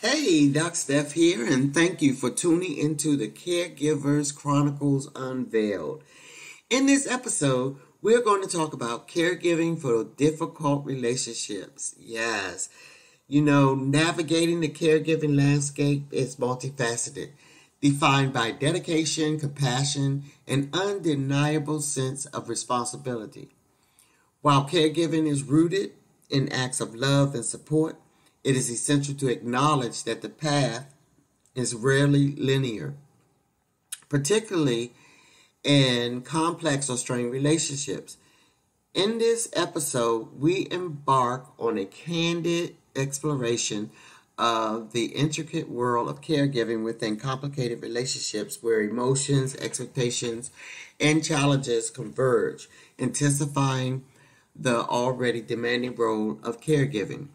Hey, Doc Steph here, and thank you for tuning into the Caregivers Chronicles Unveiled. In this episode, we're going to talk about caregiving for difficult relationships. Yes, you know, navigating the caregiving landscape is multifaceted, defined by dedication, compassion, and undeniable sense of responsibility. While caregiving is rooted in acts of love and support, it is essential to acknowledge that the path is rarely linear, particularly in complex or strained relationships. In this episode, we embark on a candid exploration of the intricate world of caregiving within complicated relationships where emotions, expectations, and challenges converge, intensifying the already demanding role of caregiving.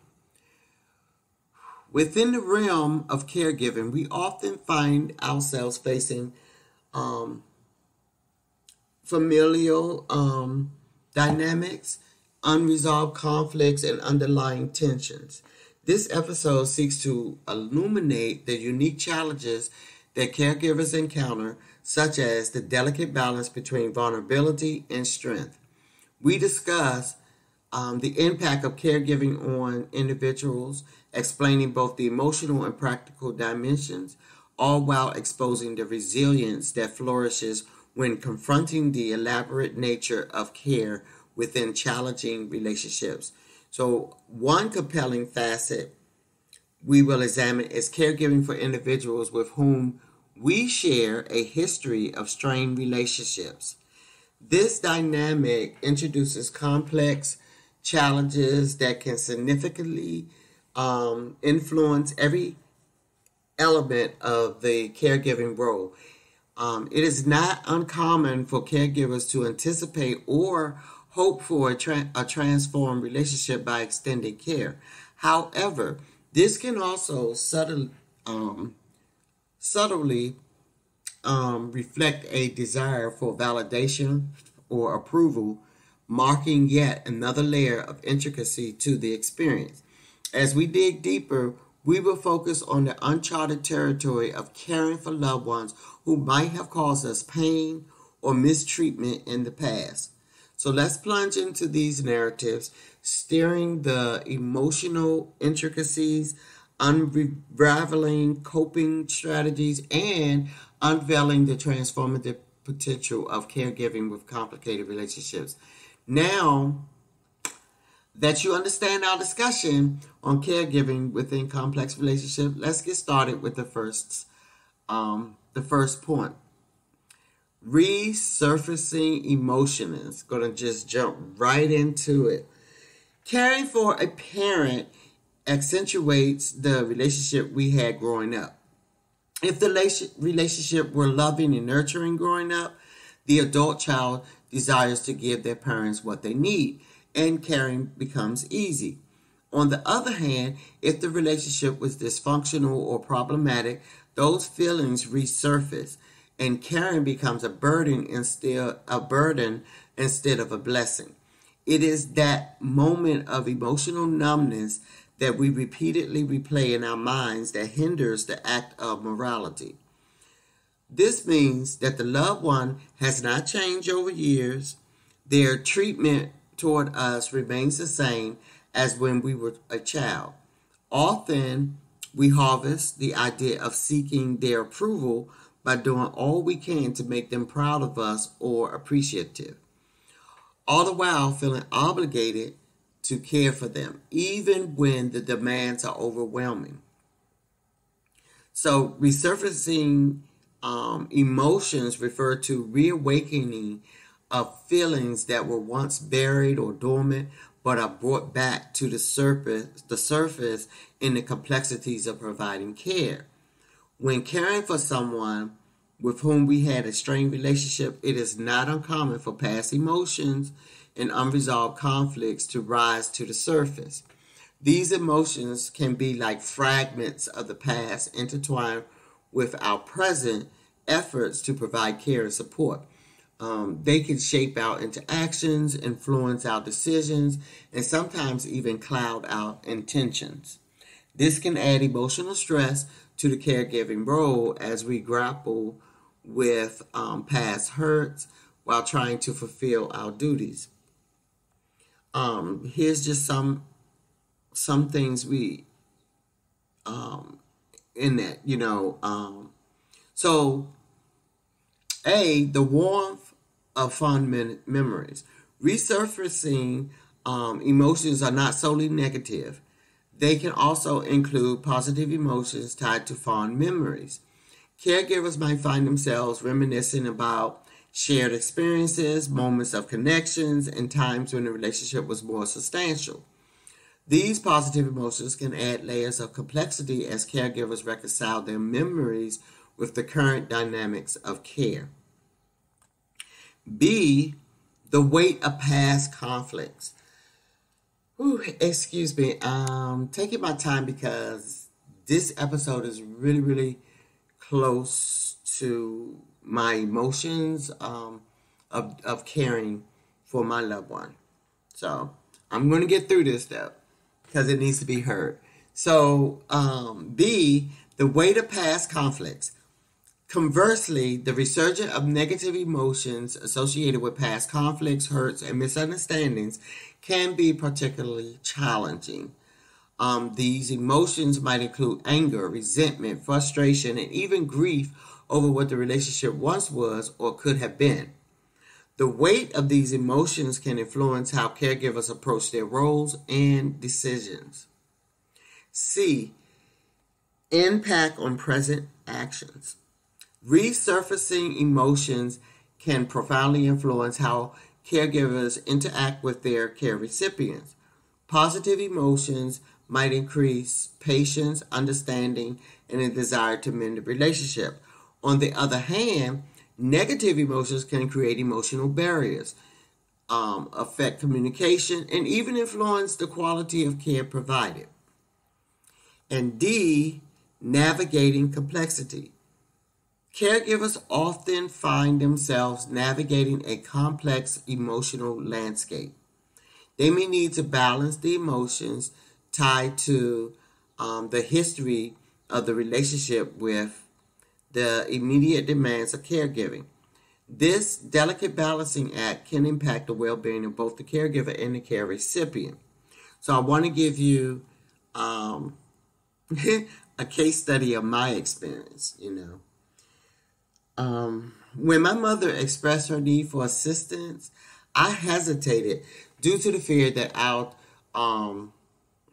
Within the realm of caregiving, we often find ourselves facing um, familial um, dynamics, unresolved conflicts, and underlying tensions. This episode seeks to illuminate the unique challenges that caregivers encounter, such as the delicate balance between vulnerability and strength. We discuss um, the impact of caregiving on individuals, explaining both the emotional and practical dimensions, all while exposing the resilience that flourishes when confronting the elaborate nature of care within challenging relationships. So, one compelling facet we will examine is caregiving for individuals with whom we share a history of strained relationships. This dynamic introduces complex challenges that can significantly um, influence every element of the caregiving role. Um, it is not uncommon for caregivers to anticipate or hope for a, tra- a transformed relationship by extending care. However, this can also subtle, um, subtly um, reflect a desire for validation or approval marking yet another layer of intricacy to the experience. As we dig deeper, we will focus on the uncharted territory of caring for loved ones who might have caused us pain or mistreatment in the past. So let's plunge into these narratives, steering the emotional intricacies, unraveling coping strategies, and unveiling the transformative potential of caregiving with complicated relationships. Now that you understand our discussion on caregiving within complex relationship, let's get started with the first um, the first point. Resurfacing emotions. Gonna just jump right into it. Caring for a parent accentuates the relationship we had growing up. If the relationship were loving and nurturing growing up, the adult child desires to give their parents what they need, and caring becomes easy. On the other hand, if the relationship was dysfunctional or problematic, those feelings resurface and caring becomes a burden instead a burden instead of a blessing. It is that moment of emotional numbness that we repeatedly replay in our minds that hinders the act of morality. This means that the loved one has not changed over years. Their treatment toward us remains the same as when we were a child. Often we harvest the idea of seeking their approval by doing all we can to make them proud of us or appreciative, all the while feeling obligated to care for them, even when the demands are overwhelming. So, resurfacing um, emotions refer to reawakening of feelings that were once buried or dormant but are brought back to the surface the surface in the complexities of providing care. When caring for someone with whom we had a strained relationship it is not uncommon for past emotions and unresolved conflicts to rise to the surface. These emotions can be like fragments of the past intertwined with our present efforts to provide care and support. Um, they can shape our interactions, influence our decisions, and sometimes even cloud our intentions. This can add emotional stress to the caregiving role as we grapple with um, past hurts while trying to fulfill our duties. Um, here's just some some things we um, in that you know. Um, so, a the warmth of fond memories resurfacing um, emotions are not solely negative. They can also include positive emotions tied to fond memories. Caregivers might find themselves reminiscing about shared experiences, moments of connections, and times when the relationship was more substantial. These positive emotions can add layers of complexity as caregivers reconcile their memories with the current dynamics of care. B, the weight of past conflicts. Ooh, excuse me. Um, taking my time because this episode is really, really close to my emotions um, of, of caring for my loved one. So I'm going to get through this though because it needs to be heard. So, um, B, the way to past conflicts. Conversely, the resurgence of negative emotions associated with past conflicts, hurts, and misunderstandings can be particularly challenging. Um, these emotions might include anger, resentment, frustration, and even grief over what the relationship once was or could have been. The weight of these emotions can influence how caregivers approach their roles and decisions. C. Impact on present actions. Resurfacing emotions can profoundly influence how caregivers interact with their care recipients. Positive emotions might increase patience, understanding, and a desire to mend the relationship. On the other hand, negative emotions can create emotional barriers, um, affect communication, and even influence the quality of care provided. And D, navigating complexity. Caregivers often find themselves navigating a complex emotional landscape. They may need to balance the emotions tied to um, the history of the relationship with the immediate demands of caregiving. This delicate balancing act can impact the well being of both the caregiver and the care recipient. So, I want to give you um, a case study of my experience, you know. Um, when my mother expressed her need for assistance, I hesitated due to the fear that our um,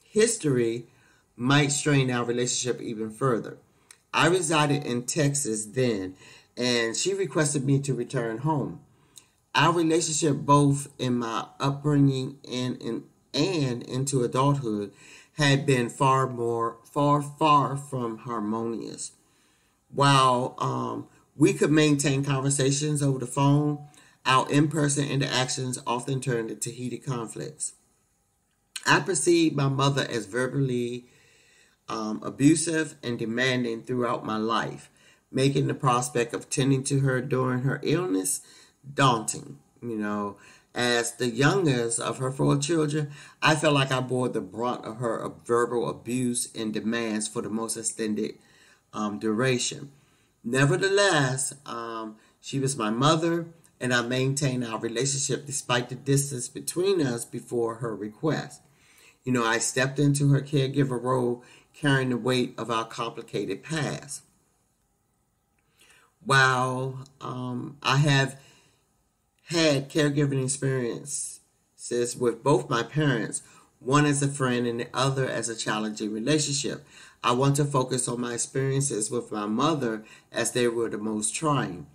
history might strain our relationship even further. I resided in Texas then, and she requested me to return home. Our relationship, both in my upbringing and in and into adulthood, had been far more, far, far from harmonious. While um, we could maintain conversations over the phone, our in person interactions often turned into heated conflicts. I perceived my mother as verbally um, abusive and demanding throughout my life, making the prospect of tending to her during her illness daunting. You know, as the youngest of her four children, I felt like I bore the brunt of her verbal abuse and demands for the most extended um, duration. Nevertheless, um, she was my mother, and I maintained our relationship despite the distance between us before her request. You know, I stepped into her caregiver role carrying the weight of our complicated past. While um, I have had caregiving experiences with both my parents, one as a friend and the other as a challenging relationship, I want to focus on my experiences with my mother as they were the most trying.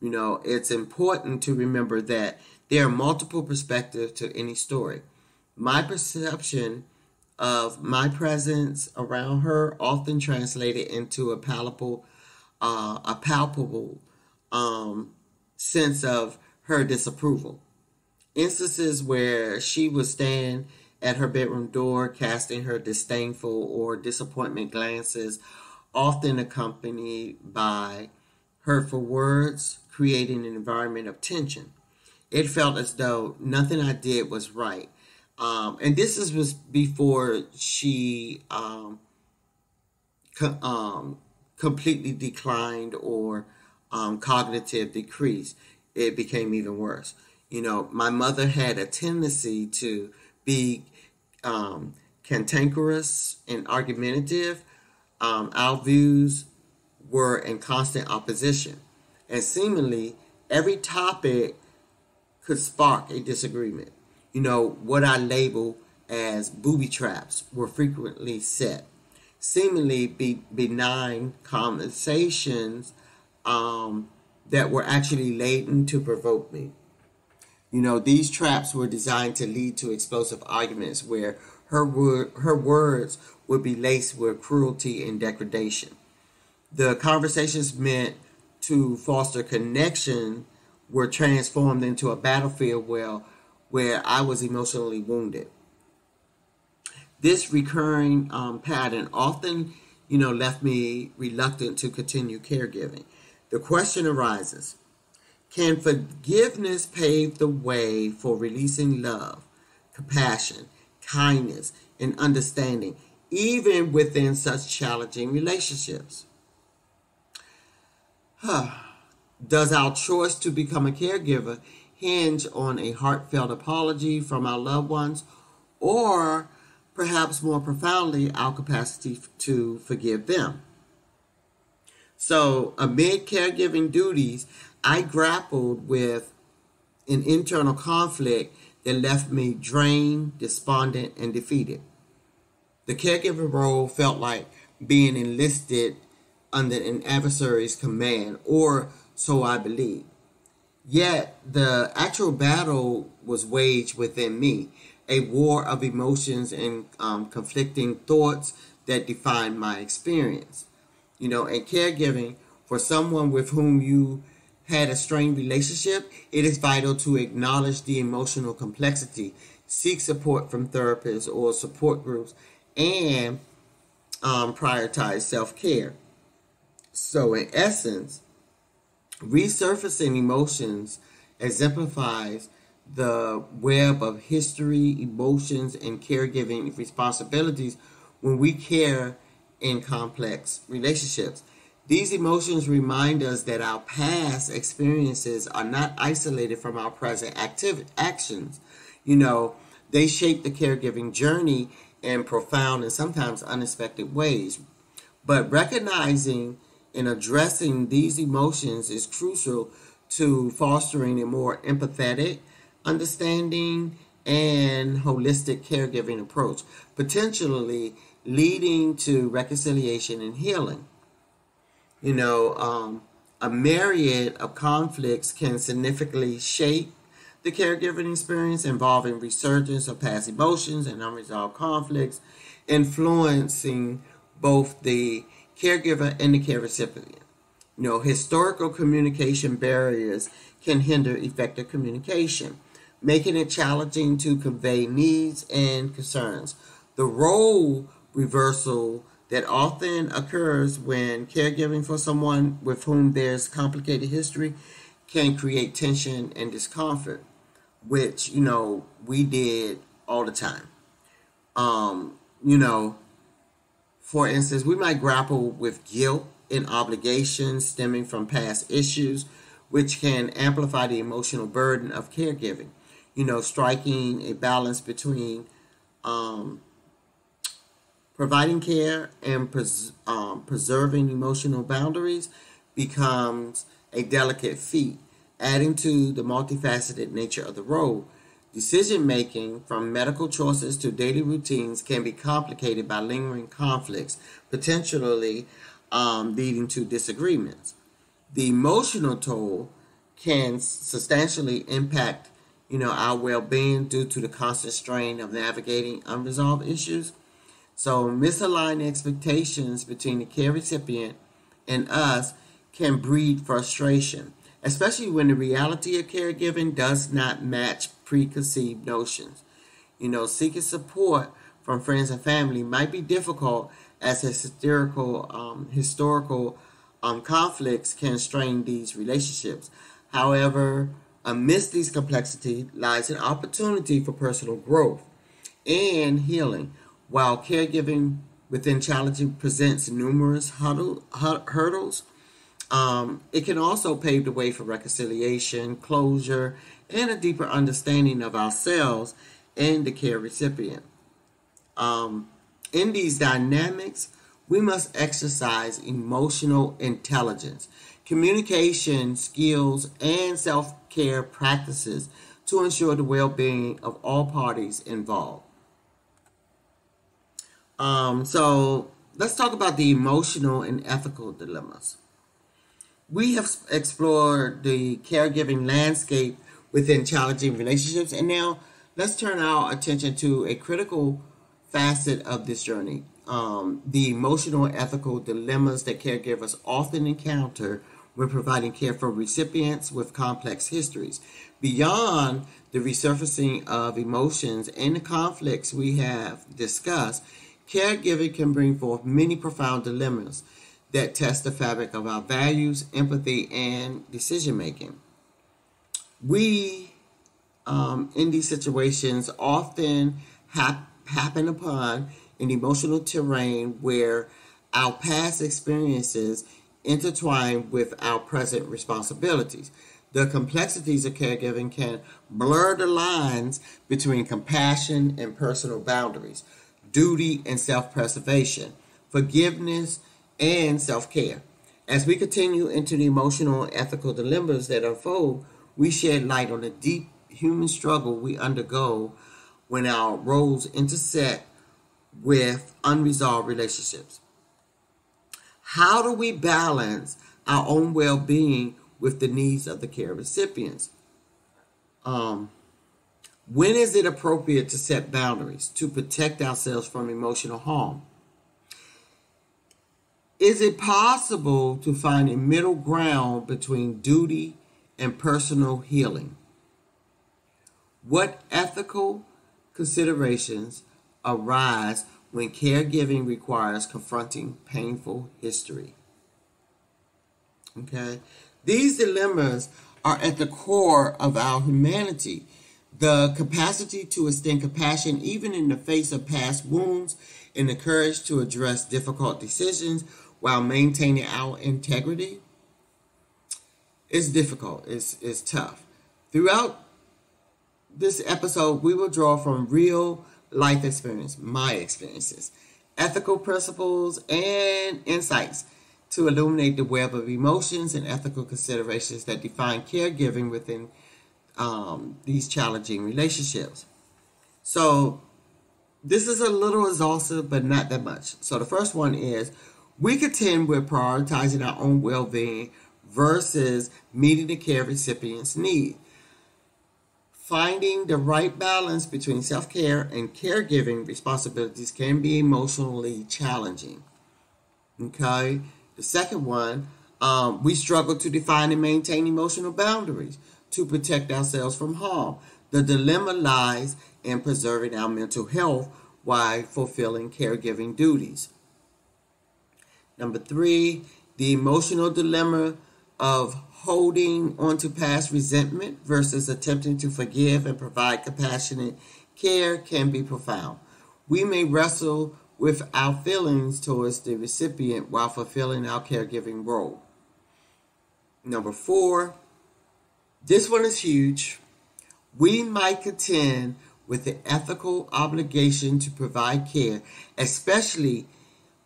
You know, it's important to remember that there are multiple perspectives to any story. My perception of my presence around her often translated into a palpable, uh, a palpable um, sense of her disapproval. Instances where she would stand at her bedroom door, casting her disdainful or disappointment glances, often accompanied by hurtful words, creating an environment of tension. It felt as though nothing I did was right. Um, and this is, was before she um, um, completely declined or um, cognitive decrease, it became even worse. You know, my mother had a tendency to be um, cantankerous and argumentative. Um, our views were in constant opposition, and seemingly every topic could spark a disagreement. You know, what I label as booby traps were frequently set. Seemingly be, benign conversations um, that were actually laden to provoke me. You know, these traps were designed to lead to explosive arguments where her, word, her words would be laced with cruelty and degradation. The conversations meant to foster connection were transformed into a battlefield where, where I was emotionally wounded. This recurring um, pattern often, you know, left me reluctant to continue caregiving. The question arises Can forgiveness pave the way for releasing love, compassion, kindness, and understanding, even within such challenging relationships? Huh. Does our choice to become a caregiver hinge on a heartfelt apology from our loved ones, or perhaps more profoundly, our capacity to forgive them? So, amid caregiving duties, I grappled with an internal conflict that left me drained, despondent, and defeated. The caregiver role felt like being enlisted under an adversary's command, or so I believed. Yet the actual battle was waged within me, a war of emotions and um, conflicting thoughts that defined my experience you know, and caregiving for someone with whom you had a strained relationship, it is vital to acknowledge the emotional complexity, seek support from therapists or support groups, and um, prioritize self care. So, in essence, resurfacing emotions exemplifies the web of history, emotions, and caregiving responsibilities when we care in complex relationships. These emotions remind us that our past experiences are not isolated from our present active actions. You know, they shape the caregiving journey in profound and sometimes unexpected ways. But recognizing and addressing these emotions is crucial to fostering a more empathetic, understanding, and holistic caregiving approach, potentially leading to reconciliation and healing. You know, um, a myriad of conflicts can significantly shape the caregiving experience involving resurgence of past emotions and unresolved conflicts, influencing both the caregiver and the care recipient. You know, historical communication barriers can hinder effective communication, making it challenging to convey needs and concerns. The role reversal that often occurs when caregiving for someone with whom there's complicated history can create tension and discomfort, which, you know, we did all the time. Um, you know, for instance, we might grapple with guilt and obligations stemming from past issues, which can amplify the emotional burden of caregiving. You know, striking a balance between um, Providing care and pres- um, preserving emotional boundaries becomes a delicate feat, adding to the multifaceted nature of the role. Decision making, from medical choices to daily routines, can be complicated by lingering conflicts, potentially um, leading to disagreements. The emotional toll can substantially impact, you know, our well-being due to the constant strain of navigating unresolved issues. So misaligned expectations between the care recipient and us can breed frustration, especially when the reality of caregiving does not match preconceived notions. You know, seeking support from friends and family might be difficult as hysterical, um, historical um, conflicts can strain these relationships. However, amidst these complexities lies an opportunity for personal growth and healing while caregiving within challenging presents numerous hurdles. Um, it can also pave the way for reconciliation, closure, and a deeper understanding of ourselves and the care recipient. Um, in these dynamics, we must exercise emotional intelligence, communication skills, and self care practices to ensure the well being of all parties involved. Um, so, let's talk about the emotional and ethical dilemmas. We have explored the caregiving landscape within challenging relationships, and now let's turn our attention to a critical facet of this journey um, the emotional and ethical dilemmas that caregivers often encounter when providing care for recipients with complex histories. Beyond the resurfacing of emotions and the conflicts we have discussed, caregiving can bring forth many profound dilemmas that test the fabric of our values, empathy, and decision making. We, um, in these situations, often have happen upon an emotional terrain where our past experiences intertwine with our present responsibilities. The complexities of caregiving can blur the lines between compassion and personal boundaries, duty and self preservation, forgiveness and self care. As we continue into the emotional and ethical dilemmas that unfold, we shed light on the deep human struggle we undergo when our roles intersect with unresolved relationships. How do we balance our own well being with the needs of the care recipients? Um, when is it appropriate to set boundaries to protect ourselves from emotional harm? Is it possible to find a middle ground between duty and personal healing? What ethical considerations arise when caregiving requires confronting painful history. Okay? These dilemmas are at the core of our humanity. The capacity to extend compassion even in the face of past wounds and the courage to address difficult decisions while maintaining our integrity is difficult, it's, it's tough. Throughout this episode, we will draw from real life experience, my experiences, ethical principles, and insights to illuminate the web of emotions and ethical considerations that define caregiving within um, these challenging relationships. So, this is a little exhaustive, but not that much. So, the first one is we contend with prioritizing our own well being versus meeting the care recipient's need. Finding the right balance between self care and caregiving responsibilities can be emotionally challenging. Okay, the second one, um, we struggle to define and maintain emotional boundaries to protect ourselves from harm. The dilemma lies in preserving our mental health while fulfilling caregiving duties. Number three, the emotional dilemma of holding onto past resentment versus attempting to forgive and provide compassionate care can be profound. We may wrestle with our feelings towards the recipient while fulfilling our caregiving role. Number four, this one is huge. We might contend with the ethical obligation to provide care, especially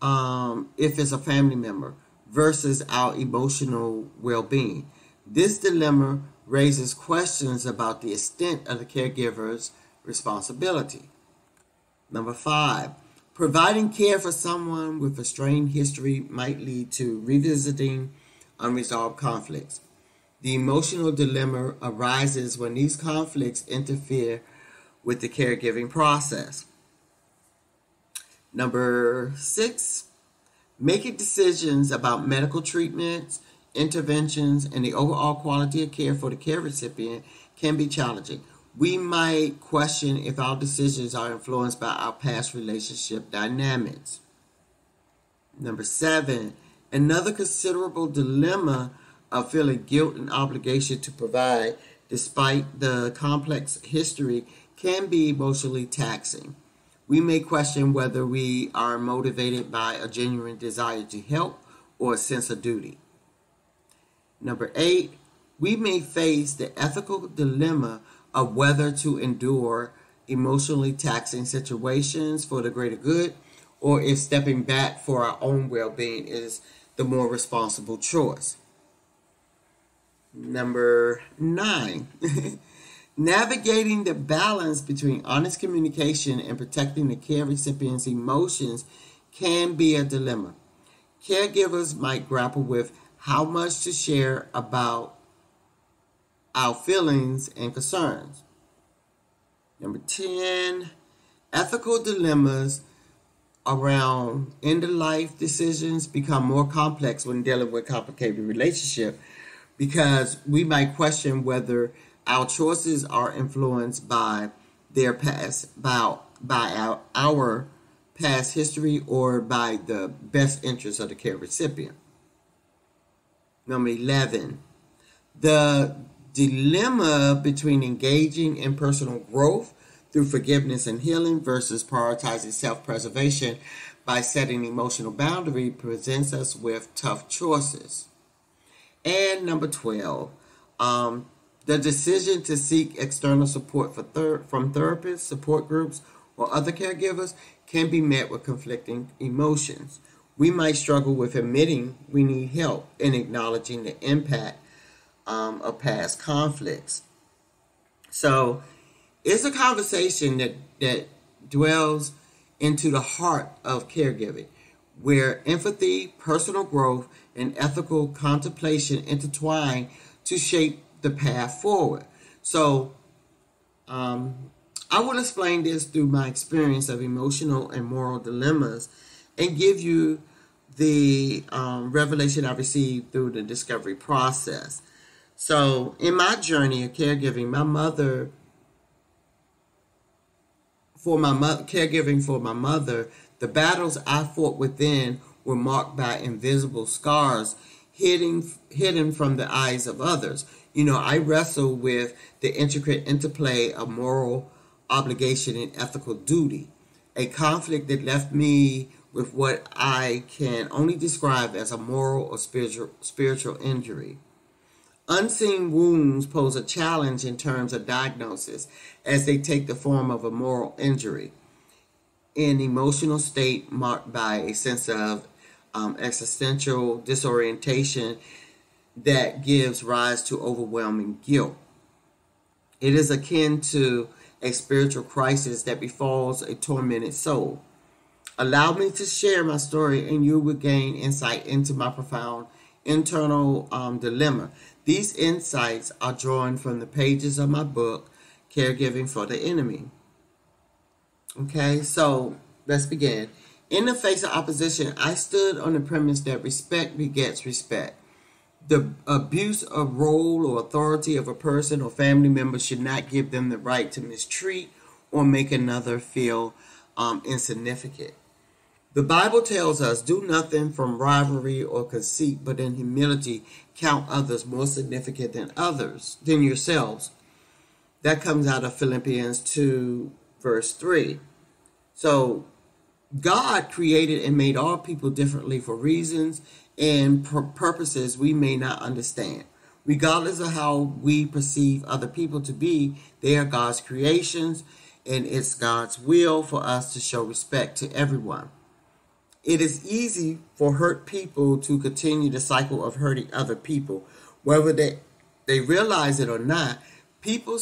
um, if it's a family member versus our emotional well being. This dilemma raises questions about the extent of the caregiver's responsibility. Number five, providing care for someone with a strained history might lead to revisiting unresolved conflicts. The emotional dilemma arises when these conflicts interfere with the caregiving process. Number six, Making decisions about medical treatments, interventions, and the overall quality of care for the care recipient can be challenging. We might question if our decisions are influenced by our past relationship dynamics. Number seven, another considerable dilemma of feeling guilt and obligation to provide despite the complex history can be emotionally taxing. We may question whether we are motivated by a genuine desire to help or a sense of duty. Number eight, we may face the ethical dilemma of whether to endure emotionally taxing situations for the greater good or if stepping back for our own well being is the more responsible choice. Number nine, navigating the balance between honest communication and protecting the care recipient's emotions can be a dilemma. Caregivers might grapple with how much to share about our feelings and concerns. Number 10, ethical dilemmas around end of life decisions become more complex when dealing with complicated relationship because we might question whether our choices are influenced by their past by, by our, our past history or by the best interests of the care recipient. Number 11, the dilemma between engaging in personal growth through forgiveness and healing versus prioritizing self preservation by setting emotional boundary presents us with tough choices. And number 12, um, the decision to seek external support for ther- from therapists, support groups, or other caregivers can be met with conflicting emotions. We might struggle with admitting we need help and acknowledging the impact um, of past conflicts. So it's a conversation that, that dwells into the heart of caregiving, where empathy, personal growth, and ethical contemplation intertwine to shape the path forward. So, um, I will explain this through my experience of emotional and moral dilemmas and give you the um, revelation I received through the discovery process. So, in my journey of caregiving, my mother, for my caregiving for my mother, the battles I fought within were marked by invisible scars hidden hidden from the eyes of others. You know, I wrestle with the intricate interplay of moral obligation and ethical duty, a conflict that left me with what I can only describe as a moral or spiritual spiritual injury. Unseen wounds pose a challenge in terms of diagnosis as they take the form of a moral injury, an emotional state marked by a sense of um, existential disorientation that gives rise to overwhelming guilt. It is akin to a spiritual crisis that befalls a tormented soul. Allow me to share my story, and you will gain insight into my profound internal um, dilemma. These insights are drawn from the pages of my book, Caregiving for the Enemy. Okay, so let's begin. In the face of opposition, I stood on the premise that respect begets respect. The abuse of role or authority of a person or family member should not give them the right to mistreat or make another feel um, insignificant. The Bible tells us do nothing from rivalry or conceit, but in humility count others more significant than others, than yourselves. That comes out of Philippians 2, verse 3. So God created and made all people differently for reasons and purposes we may not understand. Regardless of how we perceive other people to be, they are God's creations, and it's God's will for us to show respect to everyone. It is easy for hurt people to continue the cycle of hurting other people, whether they, they realize it or not. People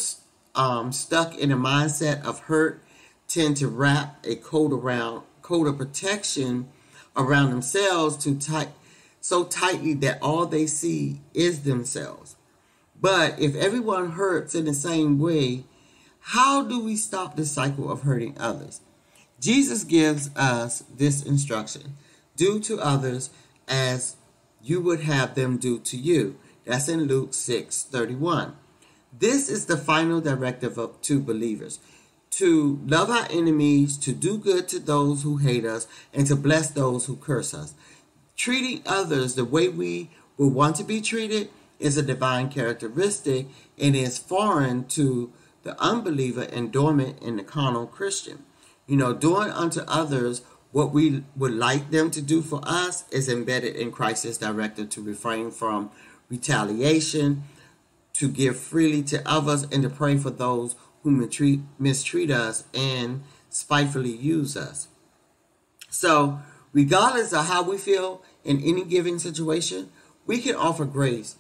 um, stuck in a mindset of hurt tend to wrap a coat around coat of protection around themselves too tight so tightly that all they see is themselves. But if everyone hurts in the same way, how do we stop the cycle of hurting others? Jesus gives us this instruction do to others as you would have them do to you. That's in Luke 6 31. This is the final directive of two believers to love our enemies, to do good to those who hate us, and to bless those who curse us. Treating others the way we would want to be treated is a divine characteristic and is foreign to the unbeliever and dormant in the carnal Christian. You know, doing unto others what we would like them to do for us is embedded in Christ's directive to refrain from retaliation, to give freely to others, and to pray for those who mistreat, mistreat us and spitefully use us. So, regardless of how we feel in any given situation, we can offer grace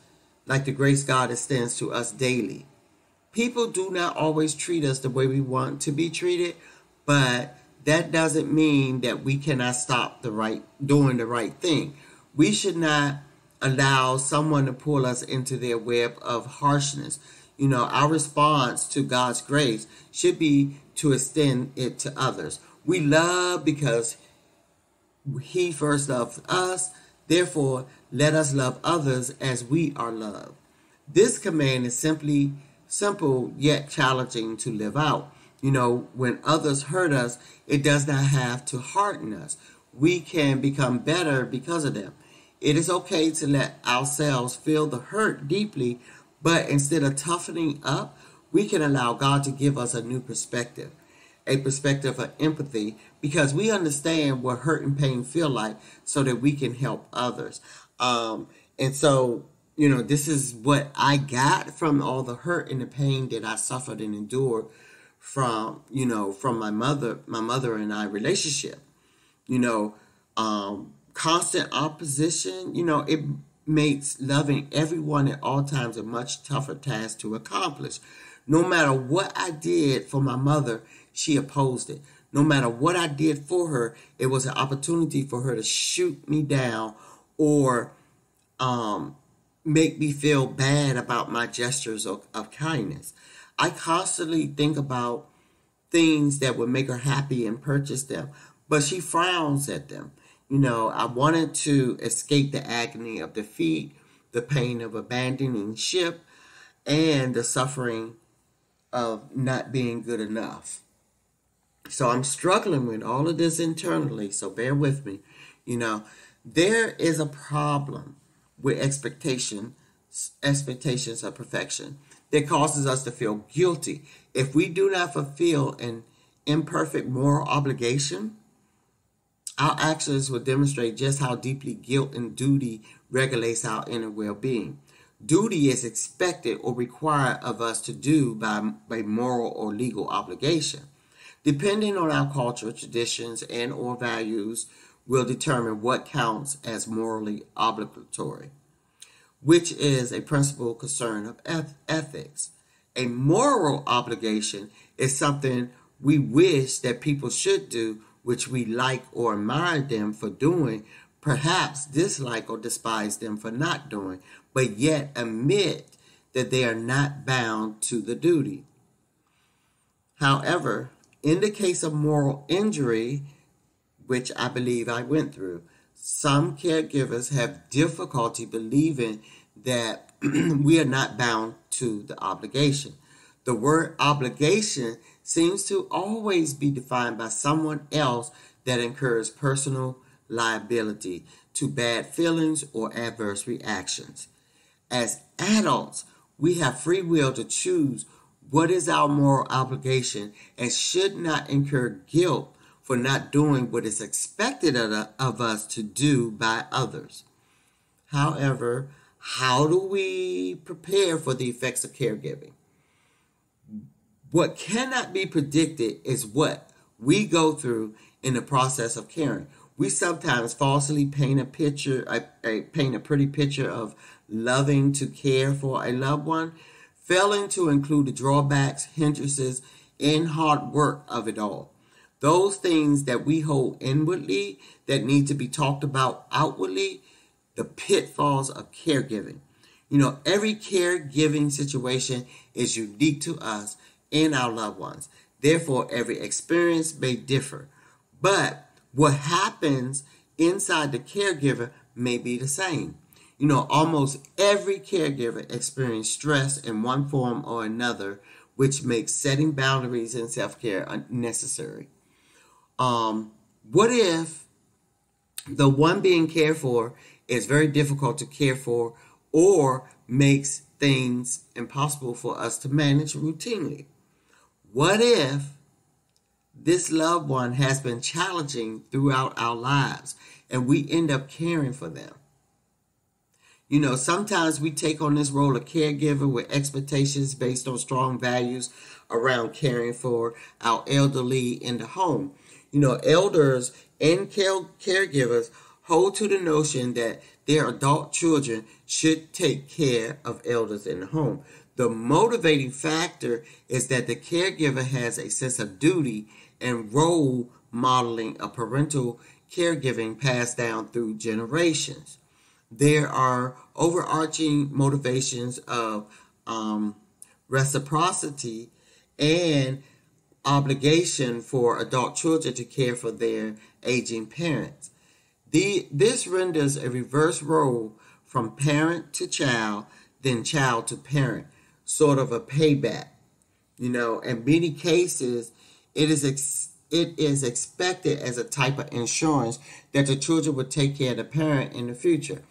like the grace God extends to us daily. People do not always treat us the way we want to be treated, but that doesn't mean that we cannot stop the right doing the right thing. We should not allow someone to pull us into their web of harshness. You know, our response to God's grace should be to extend it to others. We love because He first loved us. Therefore, let us love others as we are loved. This command is simply simple yet challenging to live out. You know, when others hurt us, it does not have to harden us. We can become better because of them. It is okay to let ourselves feel the hurt deeply, but instead of toughening up, we can allow God to give us a new perspective, a perspective of empathy, because we understand what hurt and pain feel like so that we can help others. Um, and so, you know, this is what I got from all the hurt and the pain that I suffered and endured from you know from my mother my mother and I relationship you know um constant opposition you know it makes loving everyone at all times a much tougher task to accomplish no matter what I did for my mother she opposed it no matter what I did for her it was an opportunity for her to shoot me down or um make me feel bad about my gestures of, of kindness I constantly think about things that would make her happy and purchase them, but she frowns at them. You know, I wanted to escape the agony of defeat, the pain of abandoning ship, and the suffering of not being good enough. So I'm struggling with all of this internally, so bear with me. You know, there is a problem with expectation expectations of perfection that causes us to feel guilty. If we do not fulfill an imperfect moral obligation, our actions will demonstrate just how deeply guilt and duty regulates our inner well being. Duty is expected or required of us to do by a moral or legal obligation. Depending on our culture, traditions, and or values will determine what counts as morally obligatory which is a principal concern of ethics. A moral obligation is something we wish that people should do, which we like or admire them for doing, perhaps dislike or despise them for not doing, but yet admit that they are not bound to the duty. However, in the case of moral injury, which I believe I went through, some caregivers have difficulty believing that we are not bound to the obligation. The word obligation seems to always be defined by someone else that incurs personal liability to bad feelings or adverse reactions. As adults, we have free will to choose what is our moral obligation and should not incur guilt for not doing what is expected of, us to do by others. However, how do we prepare for the effects of caregiving? What cannot be predicted is what we go through in the process of caring. We sometimes falsely paint a picture, a, a, paint a pretty picture of loving to care for a loved one, failing to include the drawbacks, hindrances, and hard work of it all. Those things that we hold inwardly that need to be talked about outwardly, the pitfalls of caregiving. You know, every caregiving situation is unique to us and our loved ones. Therefore, every experience may differ. But what happens inside the caregiver may be the same. You know, almost every caregiver experiences stress in one form or another, which makes setting boundaries and self care necessary. Um, what if the one being cared for is very difficult to care for or makes things impossible for us to manage routinely? What if this loved one has been challenging throughout our lives, and we end up caring for them. You know, sometimes we take on this role of caregiver with expectations based on strong values around caring for our elderly in the home. You know, elders and care- caregivers hold to the notion that their adult children should take care of elders in the home. The motivating factor is that the caregiver has a sense of duty and role modeling a parental caregiving passed down through generations. There are overarching motivations of um, reciprocity and obligation for adult children to care for their aging parents. The, this renders a reverse role from parent to child, then child to parent, sort of a payback. You know, in many cases, it is ex- it is expected as a type of insurance that the children would take care of the parent in the future,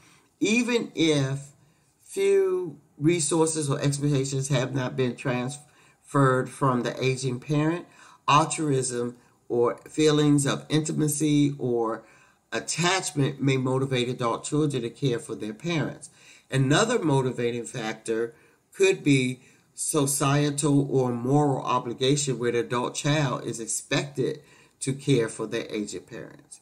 even if few resources or expectations have not been transferred from the aging parent. Altruism or feelings of intimacy or attachment may motivate adult children to care for their parents. Another motivating factor could be societal or moral obligation where the adult child is expected to care for their aged parents.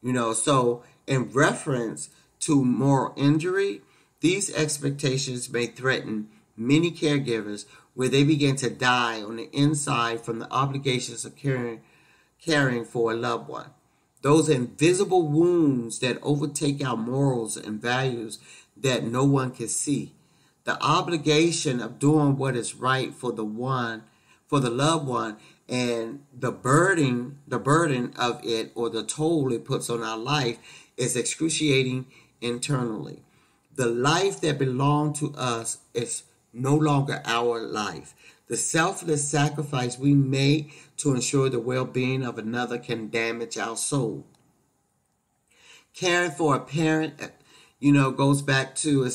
You know, so in reference to moral injury, these expectations may threaten many caregivers where they begin to die on the inside from the obligations of caring, caring for a loved one. Those invisible wounds that overtake our morals and values that no one can see the obligation of doing what is right for the one, for the loved one, and the burden, the burden of it or the toll it puts on our life is excruciating internally. The life that belonged to us is no longer our life. The selfless sacrifice we make to ensure the well being of another can damage our soul. Caring for a parent, you know, goes back to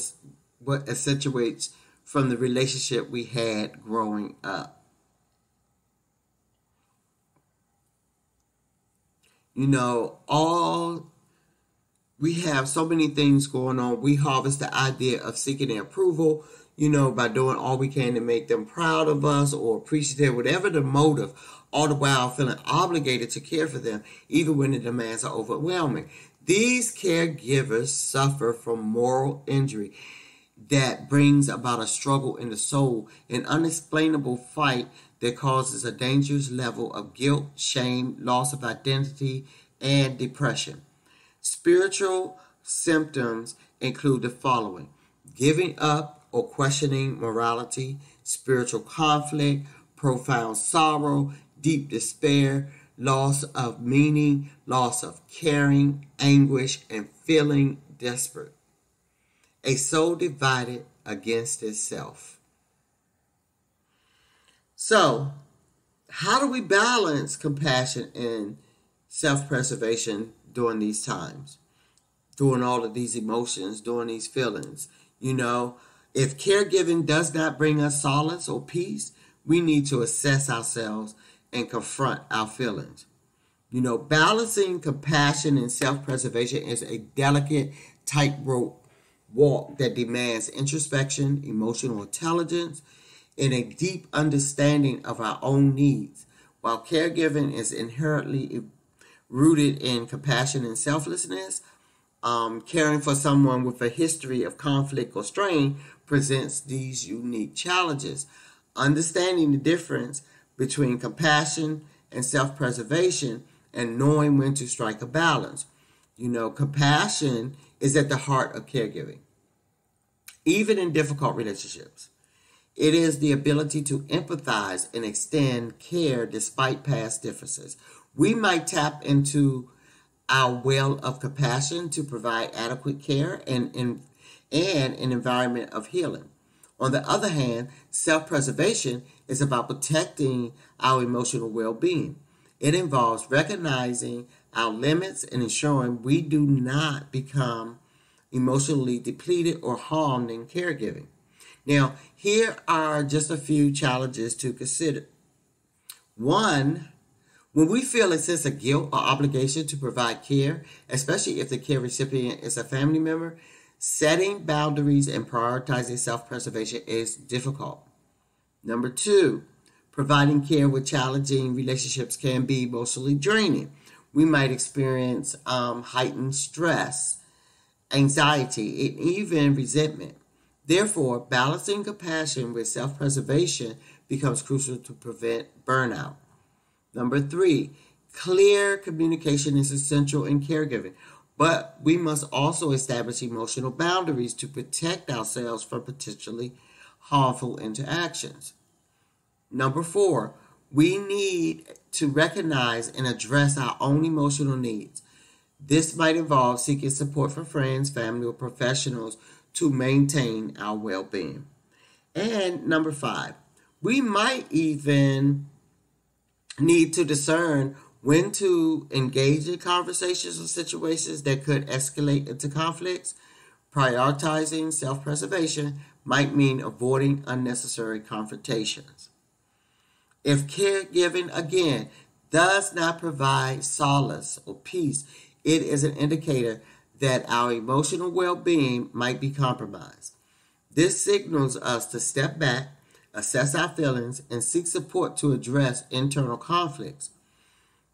what accentuates from the relationship we had growing up. You know, all we have so many things going on. We harvest the idea of seeking their approval, you know, by doing all we can to make them proud of us or appreciative, whatever the motive, all the while feeling obligated to care for them, even when the demands are overwhelming. These caregivers suffer from moral injury that brings about a struggle in the soul, an unexplainable fight that causes a dangerous level of guilt, shame, loss of identity, and depression. Spiritual symptoms include the following giving up or questioning morality, spiritual conflict, profound sorrow, deep despair, loss of meaning, loss of caring, anguish, and feeling desperate a soul divided against itself. So, how do we balance compassion and self preservation during these times? During all of these emotions, during these feelings? You know, if caregiving does not bring us solace or peace, we need to assess ourselves and confront our feelings. You know, balancing compassion and self preservation is a delicate tightrope walk that demands introspection, emotional intelligence, and a deep understanding of our own needs. While caregiving is inherently rooted in compassion and selflessness, um, caring for someone with a history of conflict or strain presents these unique challenges. Understanding the difference between compassion and self preservation and knowing when to strike a balance. You know, compassion is at the heart of caregiving, even in difficult relationships. It is the ability to empathize and extend care despite past differences. We might tap into our well of compassion to provide adequate care and, and, and an environment of healing. On the other hand, self preservation is about protecting our emotional well being. It involves recognizing our limits and ensuring we do not become emotionally depleted or harmed in caregiving. Now, here are just a few challenges to consider. One, When we feel a sense of guilt or obligation to provide care, especially if the care recipient is a family member, setting boundaries and prioritizing self preservation is difficult. Number two, providing care with challenging relationships can be emotionally draining. We might experience um, heightened stress, anxiety, and even resentment. Therefore, balancing compassion with self preservation becomes crucial to prevent burnout. Number three, clear communication is essential in caregiving, but we must also establish emotional boundaries to protect ourselves from potentially harmful interactions. Number four, we need to recognize and address our own emotional needs. This might involve seeking support from friends, family, or professionals to maintain our well being. And number five, we might even need to discern when to engage in conversations or situations that could escalate into conflicts. Prioritizing self preservation might mean avoiding unnecessary confrontations. If caregiving, again, does not provide solace or peace, it is an indicator that our emotional well being might be compromised. This signals us to step back, assess our feelings, and seek support to address internal conflicts.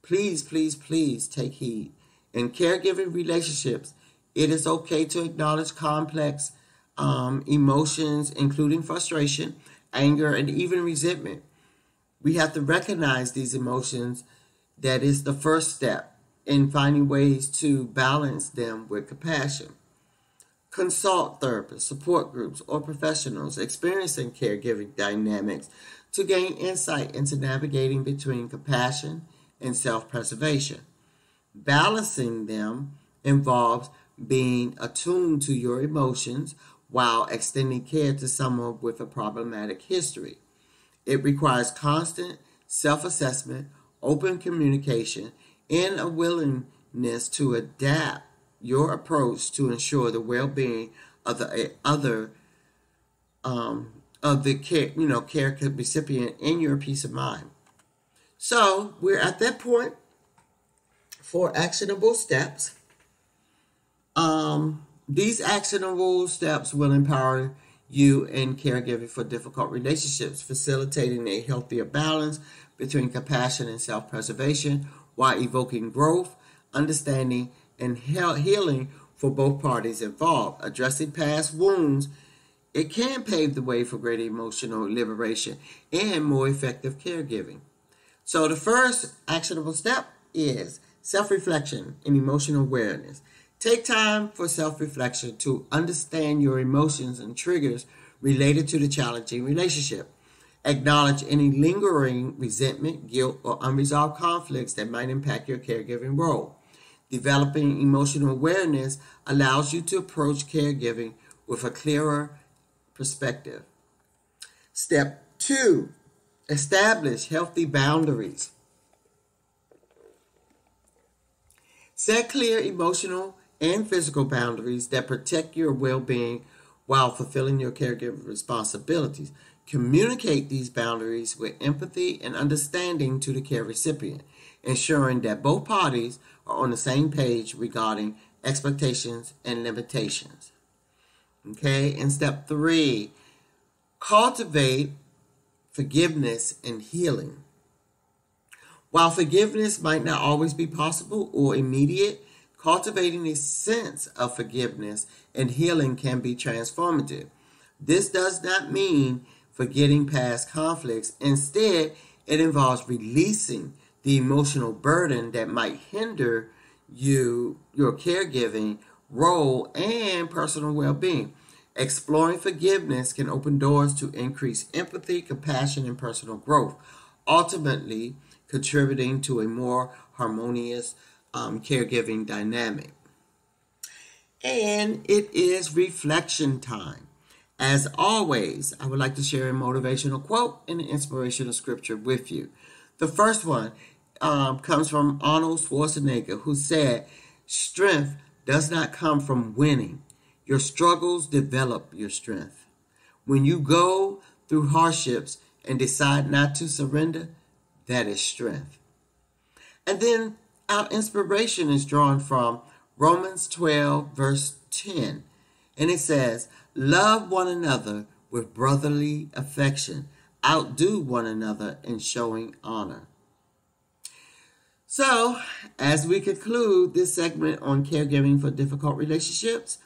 Please, please, please take heed. In caregiving relationships, it is okay to acknowledge complex um, emotions, including frustration, anger, and even resentment. We have to recognize these emotions. That is the first step in finding ways to balance them with compassion. Consult therapists, support groups, or professionals experiencing caregiving dynamics to gain insight into navigating between compassion and self preservation. Balancing them involves being attuned to your emotions while extending care to someone with a problematic history. It requires constant self assessment, open communication, and a willingness to adapt your approach to ensure the well being of the other um, of the care, you know, care recipient and your peace of mind. So we're at that point for actionable steps. Um, these actionable steps will empower you in caregiving for difficult relationships, facilitating a healthier balance between compassion and self preservation while evoking growth, understanding, and healing for both parties involved. Addressing past wounds, it can pave the way for greater emotional liberation and more effective caregiving. So, the first actionable step is self reflection and emotional awareness. Take time for self reflection to understand your emotions and triggers related to the challenging relationship. Acknowledge any lingering resentment, guilt, or unresolved conflicts that might impact your caregiving role. Developing emotional awareness allows you to approach caregiving with a clearer perspective. Step two, establish healthy boundaries. Set clear emotional and physical boundaries that protect your well being while fulfilling your caregiver responsibilities. Communicate these boundaries with empathy and understanding to the care recipient, ensuring that both parties are on the same page regarding expectations and limitations. Okay, and step three, cultivate forgiveness and healing. While forgiveness might not always be possible or immediate, Cultivating a sense of forgiveness and healing can be transformative. This does not mean forgetting past conflicts. Instead, it involves releasing the emotional burden that might hinder you, your caregiving role, and personal well being. Exploring forgiveness can open doors to increase empathy, compassion, and personal growth, ultimately contributing to a more harmonious um, caregiving dynamic. And it is reflection time. As always, I would like to share a motivational quote and an inspirational scripture with you. The first one um, comes from Arnold Schwarzenegger, who said, Strength does not come from winning. Your struggles develop your strength. When you go through hardships and decide not to surrender, that is strength. And then our inspiration is drawn from Romans 12, verse 10. And it says, Love one another with brotherly affection, outdo one another in showing honor. So, as we conclude this segment on caregiving for difficult relationships,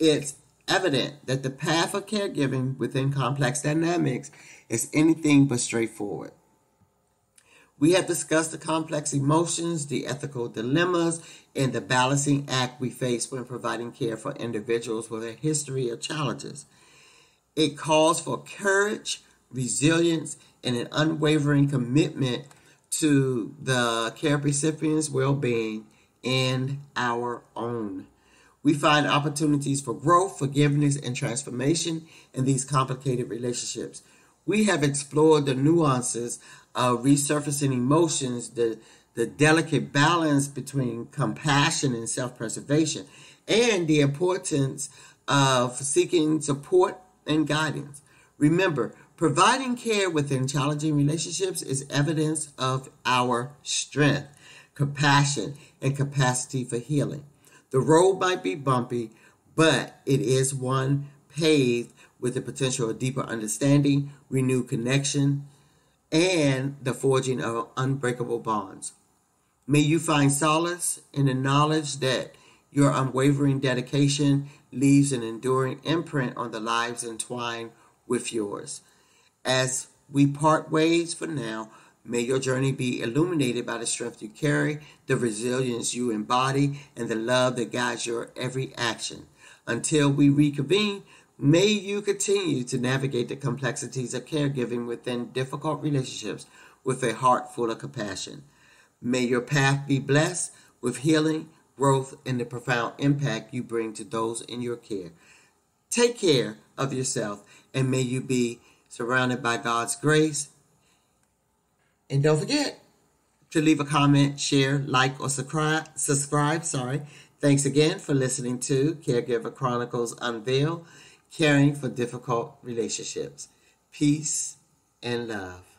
it's evident that the path of caregiving within complex dynamics is anything but straightforward. We have discussed the complex emotions, the ethical dilemmas, and the balancing act we face when providing care for individuals with a history of challenges. It calls for courage, resilience, and an unwavering commitment to the care recipient's well being and our own. We find opportunities for growth, forgiveness, and transformation in these complicated relationships. We have explored the nuances of resurfacing emotions, the, the delicate balance between compassion and self preservation, and the importance of seeking support and guidance. Remember, providing care within challenging relationships is evidence of our strength, compassion, and capacity for healing. The road might be bumpy, but it is one paved with the potential of deeper understanding, renewed connection, and the forging of unbreakable bonds. May you find solace in the knowledge that your unwavering dedication leaves an enduring imprint on the lives entwined with yours. As we part ways for now, may your journey be illuminated by the strength you carry, the resilience you embody, and the love that guides your every action. Until we reconvene, May you continue to navigate the complexities of caregiving within difficult relationships with a heart full of compassion. May your path be blessed with healing, growth, and the profound impact you bring to those in your care. Take care of yourself, and may you be surrounded by God's grace. And don't forget to leave a comment, share, like, or subscribe. Subscribe. Sorry. Thanks again for listening to Caregiver Chronicles Unveil, caring for difficult relationships. Peace and love.